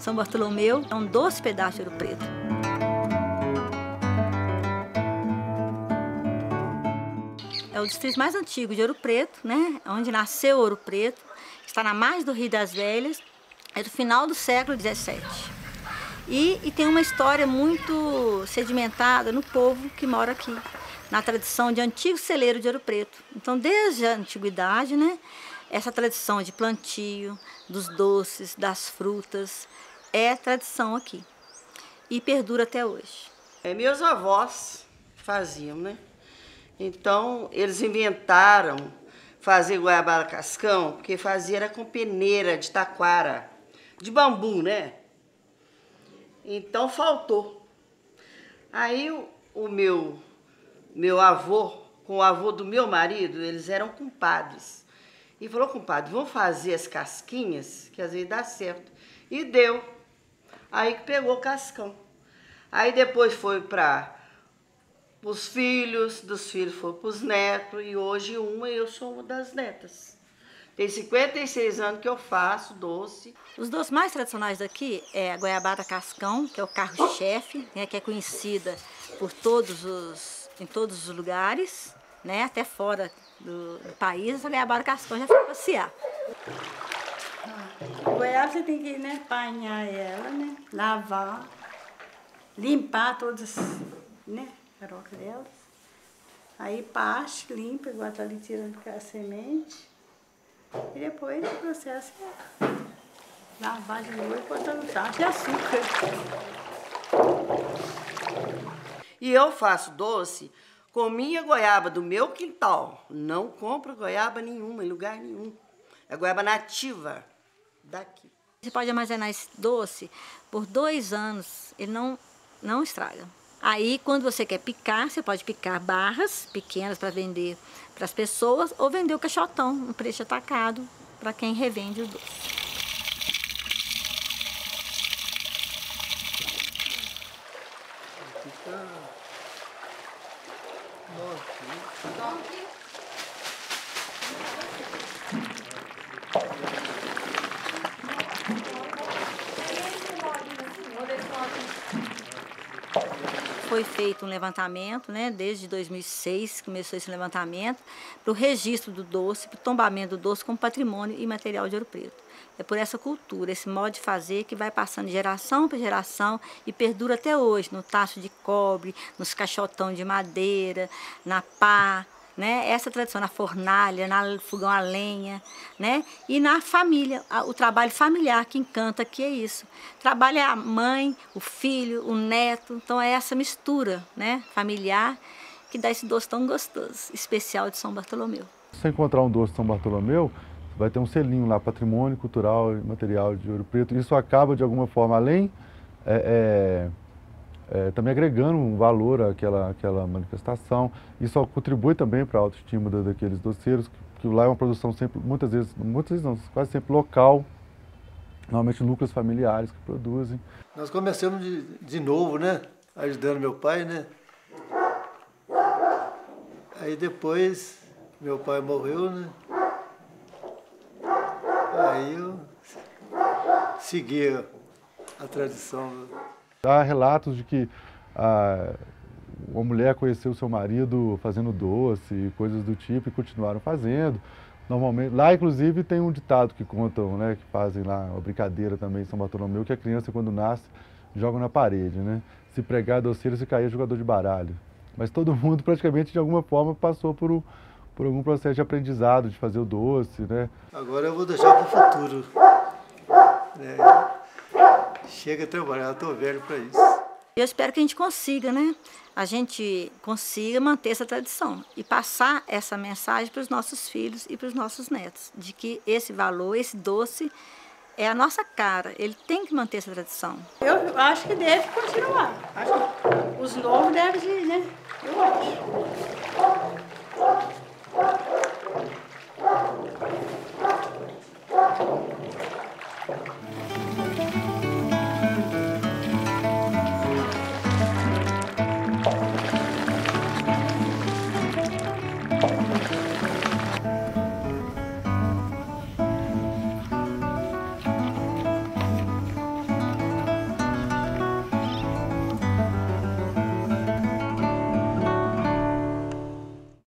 São Bartolomeu é um doce pedaço de ouro preto. É o distrito mais antigo de Ouro Preto, né? Onde nasceu Ouro Preto. Está na margem do Rio das Velhas. É do final do século XVII. E, e tem uma história muito sedimentada no povo que mora aqui, na tradição de antigo celeiro de Ouro Preto. Então, desde a antiguidade, né, essa tradição de plantio, dos doces, das frutas, é tradição aqui. E perdura até hoje. É, meus avós faziam, né? Então, eles inventaram fazer goiabada cascão, porque fazia era com peneira de taquara, de bambu, né? Então faltou. Aí o, o meu meu avô com o avô do meu marido, eles eram compadres. E falou, compadre, vamos fazer as casquinhas, que às vezes dá certo. E deu. Aí que pegou o cascão. Aí depois foi para os filhos, dos filhos foi para os netos, e hoje uma eu sou uma das netas. Tem 56 anos que eu faço doce. Os doces mais tradicionais daqui é a goiabada cascão, que é o carro-chefe, né, que é conhecida por todos os, em todos os lugares, né, até fora do, do país, a goiabada cascão já foi passear. A goiaba você tem que né, apanhar ela, né, lavar, limpar todas né, as carocas delas. Aí parte, limpa, igual tá ali tirando a semente. E depois o processo é lavar de novo e botar no tacho e açúcar. E eu faço doce com minha goiaba do meu quintal. Não compro goiaba nenhuma, em lugar nenhum. É goiaba nativa daqui. Você pode armazenar esse doce por dois anos, ele não, não estraga. Aí, quando você quer picar, você pode picar barras pequenas para vender para as pessoas ou vender o caixotão no preço atacado para quem revende o doce. Foi feito um levantamento, né, desde 2006 começou esse levantamento, para o registro do doce, para o tombamento do doce como patrimônio imaterial de Ouro Preto. É por essa cultura, esse modo de fazer que vai passando de geração para geração e perdura até hoje, no tacho de cobre, nos caixotão de madeira, na pá, né? Essa tradição na fornalha, na fogão a lenha, né? E na família, o trabalho familiar que encanta que é isso. Trabalha a mãe, o filho, o neto, então é essa mistura, né, familiar que dá esse doce tão gostoso, especial de São Bartolomeu. Se você encontrar um doce de São Bartolomeu, vai ter um selinho lá, patrimônio cultural e material de Ouro Preto. Isso acaba de alguma forma além é, é, é, também agregando um valor àquela, àquela manifestação. Isso contribui também para a autoestima daqueles doceiros, que, que, lá é uma produção sempre, muitas vezes, muitas vezes não, quase sempre local, normalmente núcleos familiares que produzem. Nós começamos de, de novo, né? Ajudando meu pai, né? Aí depois meu pai morreu, né? Aí eu segui a tradição. Há relatos de que ah, uma mulher conheceu seu marido fazendo doce e coisas do tipo e continuaram fazendo. Normalmente, lá inclusive tem um ditado que contam, né, que fazem lá uma brincadeira também em São Bartolomeu, que a criança quando nasce joga na parede, né? Se pregar doceira, se cair é jogador de baralho. Mas todo mundo praticamente de alguma forma passou por, um, por algum processo de aprendizado, de fazer o doce, né? Agora eu vou deixar para o futuro. É. Chega a trabalhar, eu estou velho para isso. Eu espero que a gente consiga, né? A gente consiga manter essa tradição e passar essa mensagem para os nossos filhos e para os nossos netos, de que esse valor, esse doce, é a nossa cara. Ele tem que manter essa tradição. Eu acho que deve continuar. Acho que os novos devem, né? Eu acho.